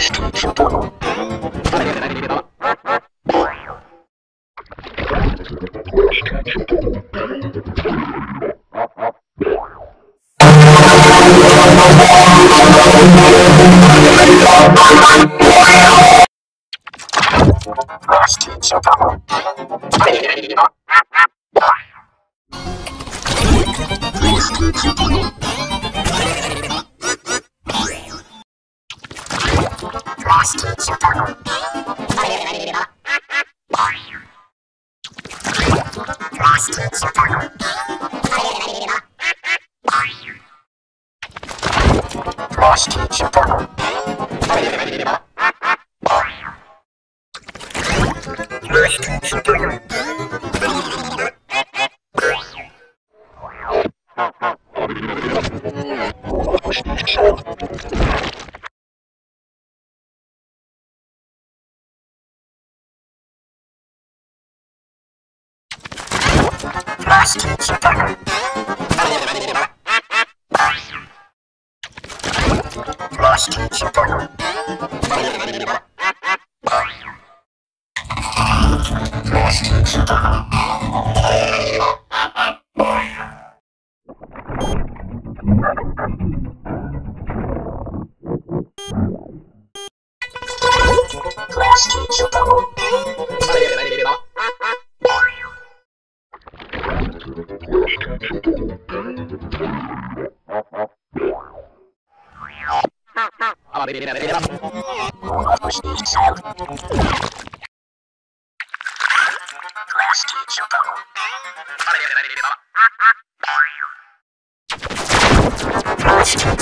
Western tidak ingin minum. 屋敷諸島の誰見れば見れば屋敷諸島の誰見れば見れば屋敷諸島の last Chicago. Lost Chicago. Lost Chicago. Class teacher Class teacher